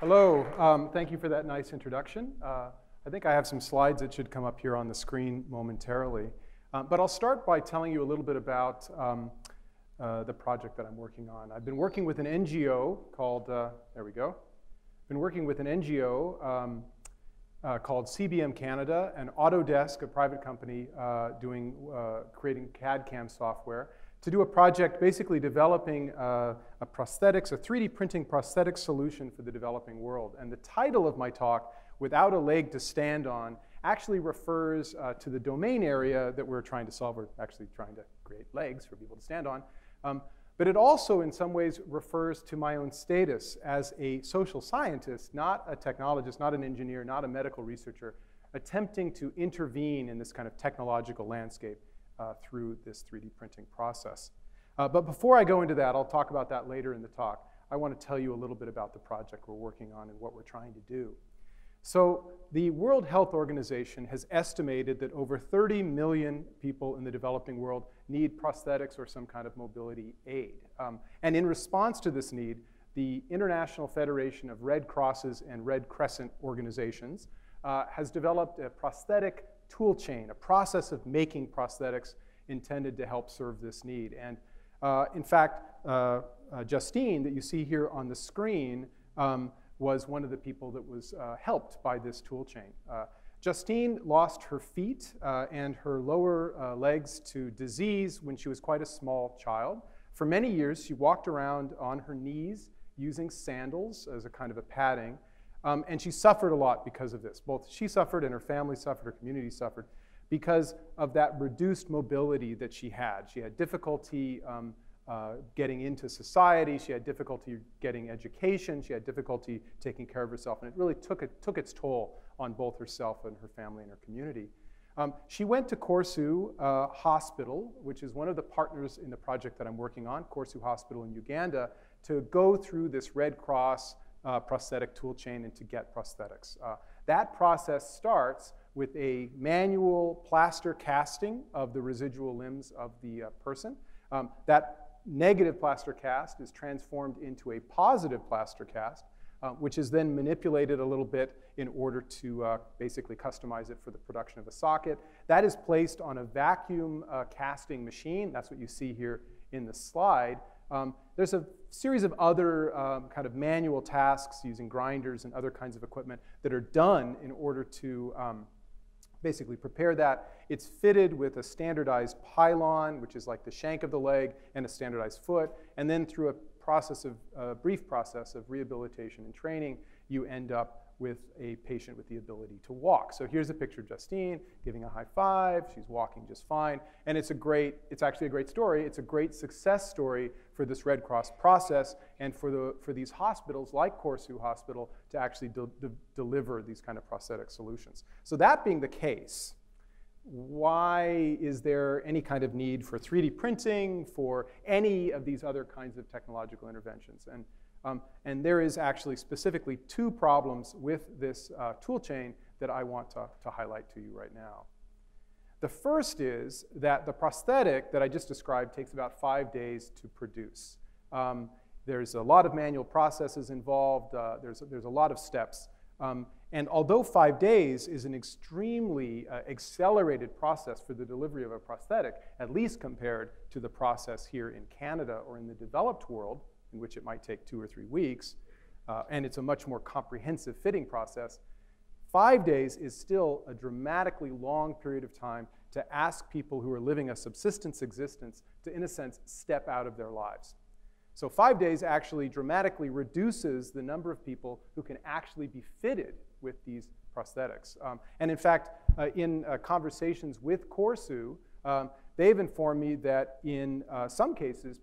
Hello. Um, thank you for that nice introduction. Uh, I think I have some slides that should come up here on the screen momentarily. Uh, but I'll start by telling you a little bit about um, uh, the project that I'm working on. I've been working with an NGO called, uh, there we go, I've been working with an NGO um, uh, called CBM Canada and Autodesk, a private company uh, doing, creating CAD CAM software to do a project basically developing a prosthetics, a 3D printing prosthetic solution for the developing world. And the title of my talk, Without a Leg to Stand On, actually refers uh, to the domain area that we're trying to solve. We're actually trying to create legs for people to stand on. Um, but it also, in some ways, refers to my own status as a social scientist, not a technologist, not an engineer, not a medical researcher, attempting to intervene in this kind of technological landscape uh, through this 3D printing process. Uh, but before I go into that, I'll talk about that later in the talk. I want to tell you a little bit about the project we're working on and what we're trying to do. So the World Health Organization has estimated that over 30 million people in the developing world need prosthetics or some kind of mobility aid. Um, and in response to this need, the International Federation of Red Crosses and Red Crescent organizations uh, has developed a prosthetic tool chain, a process of making prosthetics intended to help serve this need. And uh, in fact, uh, uh, Justine, that you see here on the screen, um, was one of the people that was uh, helped by this tool chain. Uh, Justine lost her feet uh, and her lower legs to disease when she was quite a small child. For many years, she walked around on her knees using sandals as a kind of a padding. Um, and she suffered a lot because of this. Both she suffered and her family suffered, her community suffered, because of that reduced mobility that she had. She had difficulty um, uh, getting into society, she had difficulty getting education, she had difficulty taking care of herself, and it really took, it, took its toll on both herself and her family and her community. Um, she went to CoRSU uh, Hospital, which is one of the partners in the project that I'm working on, CoRSU Hospital in Uganda, to go through this Red Cross uh, prosthetic tool chain and to get prosthetics. Uh, that process starts with a manual plaster casting of the residual limbs of the uh, person. Um, that negative plaster cast is transformed into a positive plaster cast, uh, which is then manipulated a little bit in order to uh, basically customize it for the production of a socket. That is placed on a vacuum uh, casting machine. That's what you see here in the slide. Um, there's a series of other um, kind of manual tasks using grinders and other kinds of equipment that are done in order to um, basically prepare that. It's fitted with a standardized pylon, which is like the shank of the leg, and a standardized foot. And then through a process of, a brief process of rehabilitation and training, you end up with a patient with the ability to walk. So here's a picture of Justine giving a high five. She's walking just fine. And it's a great, it's actually a great story. It's a great success story for this Red Cross process and for, the, for these hospitals like CoRSU Hospital to actually de de deliver these kind of prosthetic solutions. So that being the case, why is there any kind of need for 3D printing, for any of these other kinds of technological interventions? And um, and there is actually specifically two problems with this uh, tool chain that I want to, to highlight to you right now. The first is that the prosthetic that I just described takes about five days to produce. Um, there's a lot of manual processes involved. Uh, there's, there's a lot of steps. Um, and although five days is an extremely uh, accelerated process for the delivery of a prosthetic, at least compared to the process here in Canada or in the developed world, in which it might take two or three weeks, uh, and it's a much more comprehensive fitting process, five days is still a dramatically long period of time to ask people who are living a subsistence existence to, in a sense, step out of their lives. So five days actually dramatically reduces the number of people who can actually be fitted with these prosthetics. Um, and in fact, uh, in uh, conversations with CoRSU, um, they've informed me that in uh, some cases,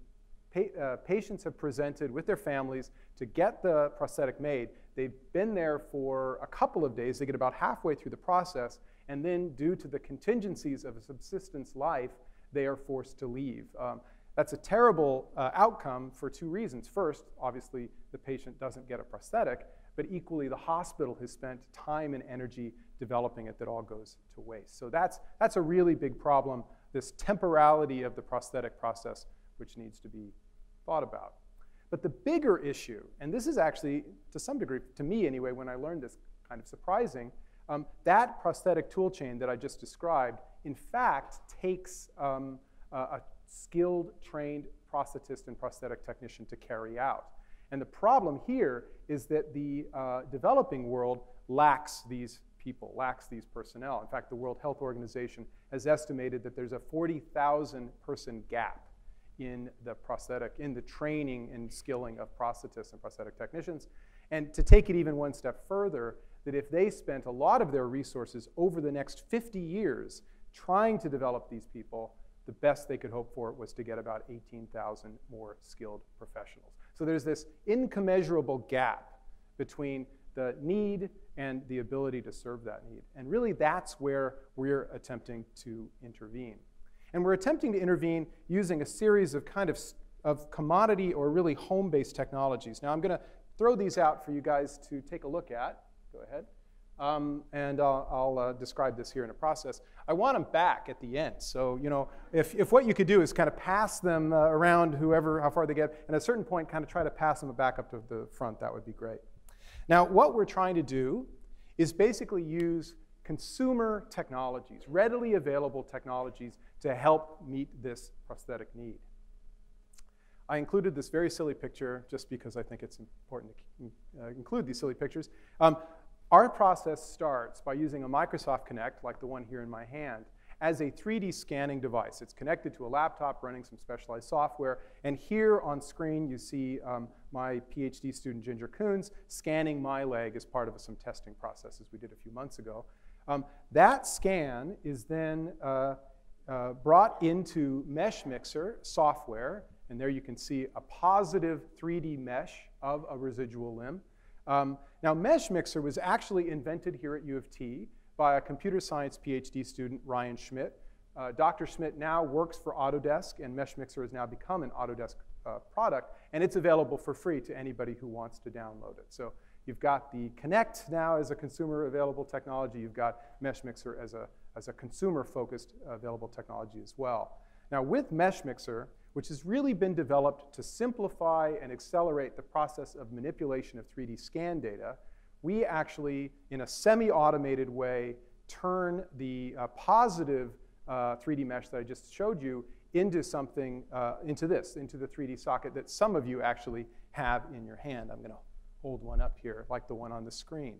pa uh, patients have presented with their families to get the prosthetic made. They've been there for a couple of days. They get about halfway through the process, and then due to the contingencies of a subsistence life, they are forced to leave. Um, that's a terrible uh, outcome for two reasons. First, obviously, the patient doesn't get a prosthetic, but equally, the hospital has spent time and energy developing it that all goes to waste. So that's, that's a really big problem, this temporality of the prosthetic process which needs to be thought about. But the bigger issue, and this is actually, to some degree, to me anyway, when I learned this, kind of surprising, um, that prosthetic tool chain that I just described, in fact, takes um, a, a skilled, trained prosthetist and prosthetic technician to carry out. And the problem here is that the uh, developing world lacks these people, lacks these personnel. In fact, the World Health Organization has estimated that there's a 40,000 person gap in the prosthetic, in the training and skilling of prosthetists and prosthetic technicians. And to take it even one step further, that if they spent a lot of their resources over the next 50 years trying to develop these people, the best they could hope for was to get about 18,000 more skilled professionals. So there's this incommensurable gap between the need and the ability to serve that need. And really, that's where we're attempting to intervene. And we're attempting to intervene using a series of kind of, of commodity or really home based technologies. Now, I'm going to throw these out for you guys to take a look at. Go ahead. Um, and I'll, I'll uh, describe this here in a process. I want them back at the end. So, you know, if, if what you could do is kind of pass them uh, around whoever, how far they get, and at a certain point, kind of try to pass them back up to the front, that would be great. Now, what we're trying to do is basically use consumer technologies, readily available technologies to help meet this prosthetic need. I included this very silly picture just because I think it's important to uh, include these silly pictures. Um, our process starts by using a Microsoft Kinect, like the one here in my hand, as a 3D scanning device. It's connected to a laptop running some specialized software. And here on screen, you see um, my PhD student, Ginger Coons, scanning my leg as part of some testing processes we did a few months ago. Um, that scan is then uh, uh, brought into Mesh Mixer software. And there you can see a positive 3D mesh of a residual limb. Um, now, Mesh Mixer was actually invented here at U of T by a computer science PhD student, Ryan Schmidt. Uh, Dr. Schmidt now works for Autodesk, and Mesh Mixer has now become an Autodesk uh, product, and it's available for free to anybody who wants to download it. So you've got the Kinect now as a consumer available technology. You've got Mesh Mixer as a, as a consumer-focused available technology as well. Now, with Mesh Mixer, which has really been developed to simplify and accelerate the process of manipulation of 3D scan data, we actually, in a semi-automated way, turn the uh, positive uh, 3D mesh that I just showed you into something, uh, into this, into the 3D socket that some of you actually have in your hand. I'm going to hold one up here, like the one on the screen.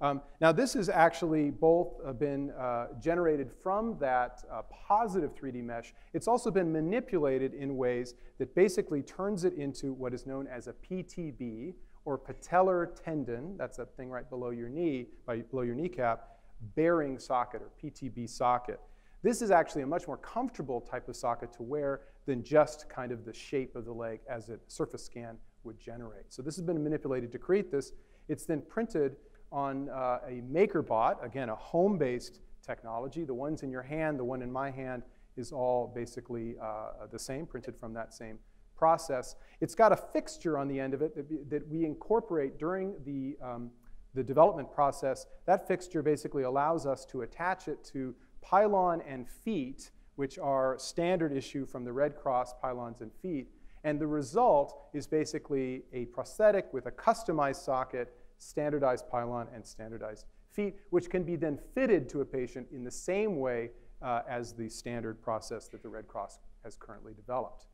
Um, now, this has actually both uh, been uh, generated from that uh, positive 3D mesh. It's also been manipulated in ways that basically turns it into what is known as a PTB, or patellar tendon, that's that thing right below your knee, by, below your kneecap, bearing socket, or PTB socket. This is actually a much more comfortable type of socket to wear than just kind of the shape of the leg as a surface scan would generate. So this has been manipulated to create this. It's then printed on uh, a MakerBot, again, a home-based technology. The ones in your hand, the one in my hand, is all basically uh, the same, printed from that same process. It's got a fixture on the end of it that, that we incorporate during the, um, the development process. That fixture basically allows us to attach it to pylon and feet, which are standard issue from the Red Cross pylons and feet. And the result is basically a prosthetic with a customized socket standardized pylon, and standardized feet, which can be then fitted to a patient in the same way uh, as the standard process that the Red Cross has currently developed.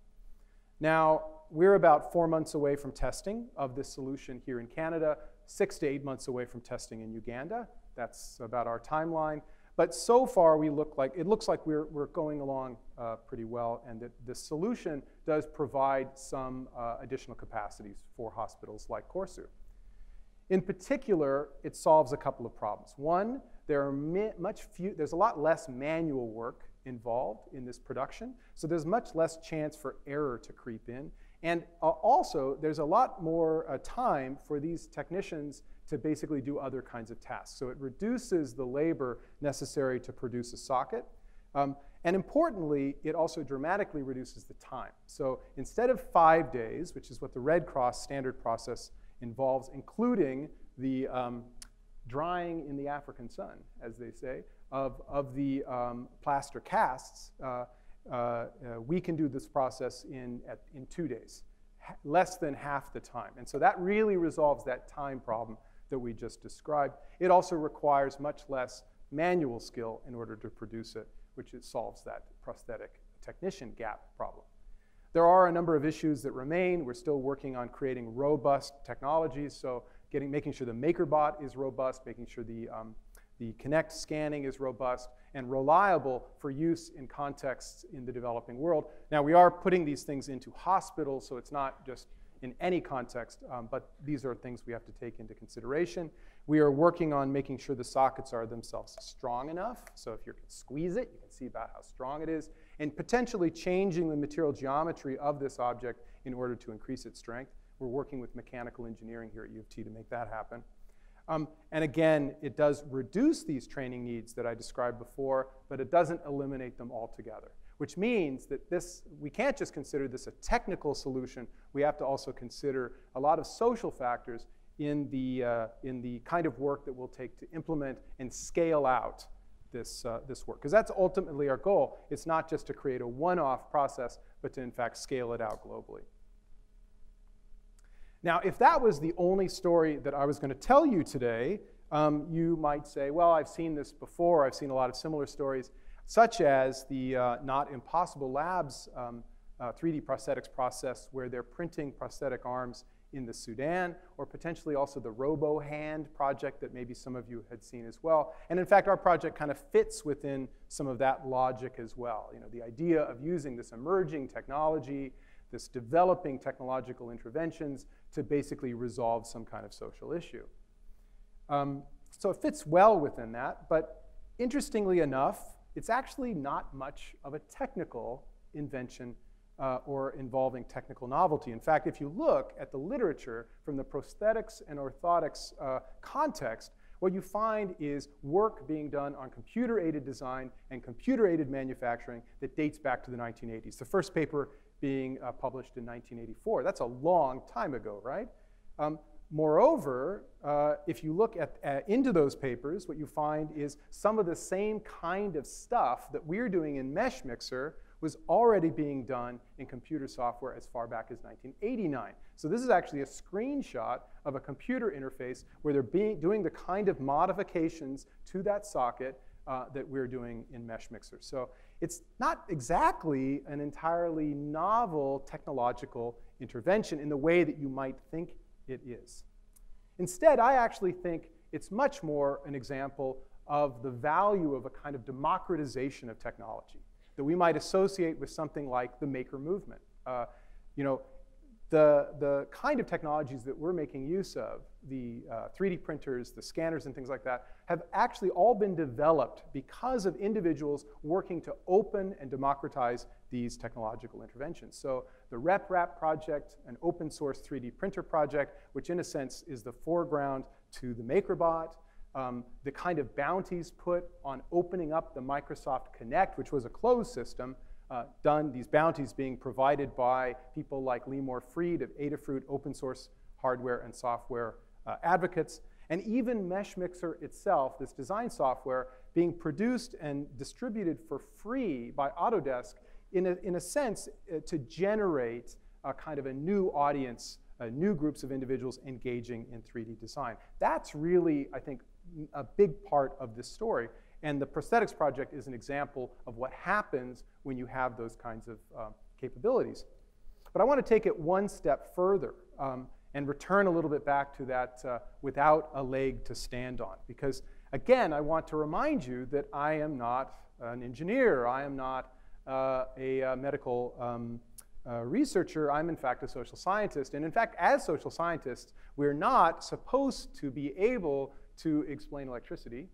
Now, we're about four months away from testing of this solution here in Canada, six to eight months away from testing in Uganda. That's about our timeline. But so far, we look like, it looks like we're, we're going along uh, pretty well, and that the solution does provide some uh, additional capacities for hospitals like Corsu. In particular, it solves a couple of problems. One, there are much few, there's a lot less manual work involved in this production, so there's much less chance for error to creep in. And uh, also, there's a lot more uh, time for these technicians to basically do other kinds of tasks. So it reduces the labor necessary to produce a socket. Um, and importantly, it also dramatically reduces the time. So instead of five days, which is what the Red Cross standard process involves including the um, drying in the African sun, as they say, of, of the um, plaster casts, uh, we can do this process in, at, in two days. less than half the time. And so that really resolves that time problem that we just described. It also requires much less manual skill in order to produce it, which it solves that prosthetic technician gap problem. There are a number of issues that remain. We're still working on creating robust technologies, so getting, making sure the MakerBot is robust, making sure the, um, the Kinect scanning is robust and reliable for use in contexts in the developing world. Now, we are putting these things into hospitals, so it's not just in any context, um, but these are things we have to take into consideration. We are working on making sure the sockets are themselves strong enough. So if you can squeeze it, you can see about how strong it is, and potentially changing the material geometry of this object in order to increase its strength. We're working with mechanical engineering here at U of T to make that happen. Um, and again, it does reduce these training needs that I described before, but it doesn't eliminate them altogether, which means that this, we can't just consider this a technical solution. We have to also consider a lot of social factors in the, uh, in the kind of work that we'll take to implement and scale out this, uh, this work. Because that's ultimately our goal. It's not just to create a one-off process, but to in fact scale it out globally. Now, if that was the only story that I was going to tell you today, um, you might say, well, I've seen this before. I've seen a lot of similar stories, such as the uh, Not Impossible Labs um, uh, 3D prosthetics process where they're printing prosthetic arms in the Sudan, or potentially also the RoboHand project that maybe some of you had seen as well. And in fact, our project kind of fits within some of that logic as well. You know, the idea of using this emerging technology, this developing technological interventions to basically resolve some kind of social issue. Um, so it fits well within that, but interestingly enough, it's actually not much of a technical invention uh, or involving technical novelty. In fact, if you look at the literature from the prosthetics and orthotics uh, context, what you find is work being done on computer-aided design and computer-aided manufacturing that dates back to the 1980s. The first paper being uh, published in 1984. That's a long time ago, right? Um, moreover, uh, if you look at, uh, into those papers, what you find is some of the same kind of stuff that we're doing in MeshMixer was already being done in computer software as far back as 1989. So this is actually a screenshot of a computer interface where they're being, doing the kind of modifications to that socket uh, that we're doing in MeshMixer. So it's not exactly an entirely novel technological intervention in the way that you might think it is. Instead, I actually think it's much more an example of the value of a kind of democratization of technology that we might associate with something like the maker movement. Uh, you know, the, the kind of technologies that we're making use of, the uh, 3D printers, the scanners, and things like that, have actually all been developed because of individuals working to open and democratize these technological interventions. So the RepRap project, an open source 3D printer project, which in a sense is the foreground to the MakerBot, um, the kind of bounties put on opening up the Microsoft Kinect, which was a closed system, uh, done, these bounties being provided by people like Limor Fried of Adafruit, open source hardware and software uh, advocates, and even MeshMixer itself, this design software, being produced and distributed for free by Autodesk in a, in a sense uh, to generate a kind of a new audience, uh, new groups of individuals engaging in 3D design. That's really, I think, a big part of this story. And the prosthetics project is an example of what happens when you have those kinds of uh, capabilities. But I want to take it one step further um, and return a little bit back to that uh, without a leg to stand on. Because again, I want to remind you that I am not an engineer. I am not uh, a, uh, medical um, uh, researcher. I'm in fact a social scientist. And in fact, as social scientists, we're not supposed to be able to explain electricity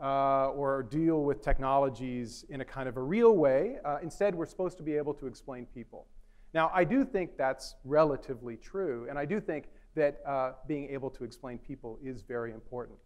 uh, or deal with technologies in a kind of a real way. Instead, we're supposed to be able to explain people. Now, I do think that's relatively true, and I do think that uh, being able to explain people is very important.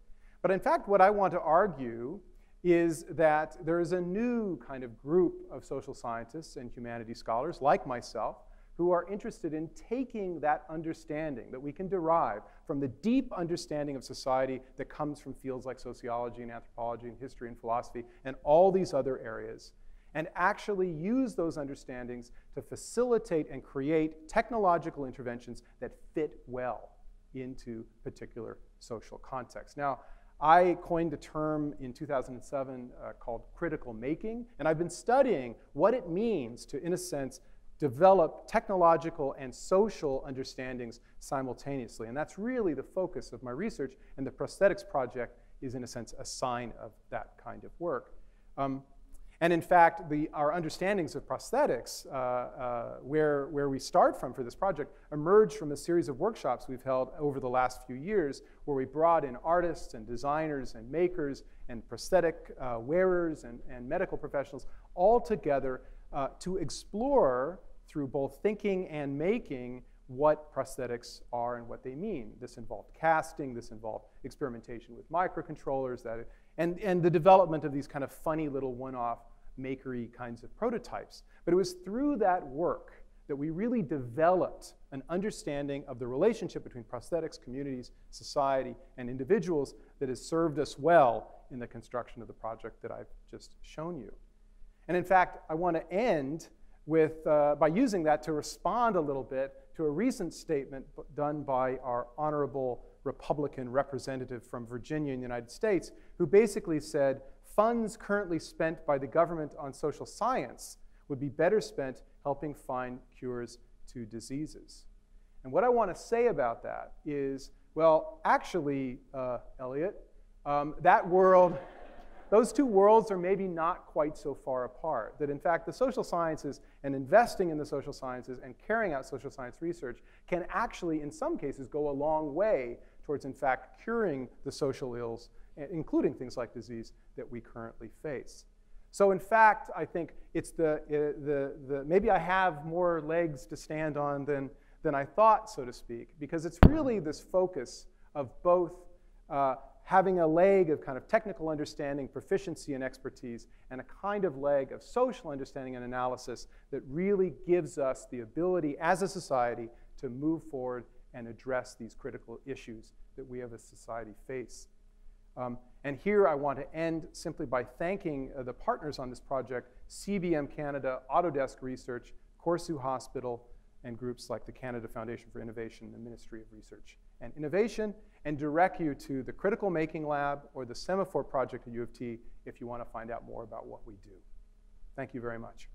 But in fact, what I want to argue is that there is a new kind of group of social scientists and humanities scholars, like myself, who are interested in taking that understanding that we can derive from the deep understanding of society that comes from fields like sociology and anthropology and history and philosophy and all these other areas, and actually use those understandings to facilitate and create technological interventions that fit well into particular social contexts. Now, I coined a term in 2007 uh, called critical making, and I've been studying what it means to, in a sense, develop technological and social understandings simultaneously. And that's really the focus of my research, and the prosthetics project is, in a sense, a sign of that kind of work. Um, and in fact, the, our understandings of prosthetics, uh, uh, where, where we start from for this project, emerged from a series of workshops we've held over the last few years, where we brought in artists and designers and makers and prosthetic uh, wearers and, and medical professionals all together uh, to explore through both thinking and making what prosthetics are and what they mean. This involved casting, this involved experimentation with microcontrollers, that, and, and the development of these kind of funny little one-off makery kinds of prototypes. But it was through that work that we really developed an understanding of the relationship between prosthetics, communities, society, and individuals that has served us well in the construction of the project that I've just shown you. And in fact, I want to end with, uh, by using that to respond a little bit to a recent statement done by our honorable Republican representative from Virginia in the United States, who basically said funds currently spent by the government on social science would be better spent helping find cures to diseases. And what I want to say about that is, well, actually, uh, Elliot, um, that world those two worlds are maybe not quite so far apart. That in fact, the social sciences and investing in the social sciences and carrying out social science research can actually, in some cases, go a long way towards, in fact, curing the social ills, including things like disease, that we currently face. So in fact, I think it's the, the, the maybe I have more legs to stand on than, than I thought, so to speak, because it's really this focus of both uh, having a leg of kind of technical understanding, proficiency, and expertise, and a kind of leg of social understanding and analysis that really gives us the ability as a society to move forward and address these critical issues that we as a society face. Um, and here I want to end simply by thanking uh, the partners on this project, CBM Canada, Autodesk Research, Corsu Hospital, and groups like the Canada Foundation for Innovation the Ministry of Research and Innovation, and direct you to the Critical Making Lab or the Semaphore Project at U of T if you want to find out more about what we do. Thank you very much.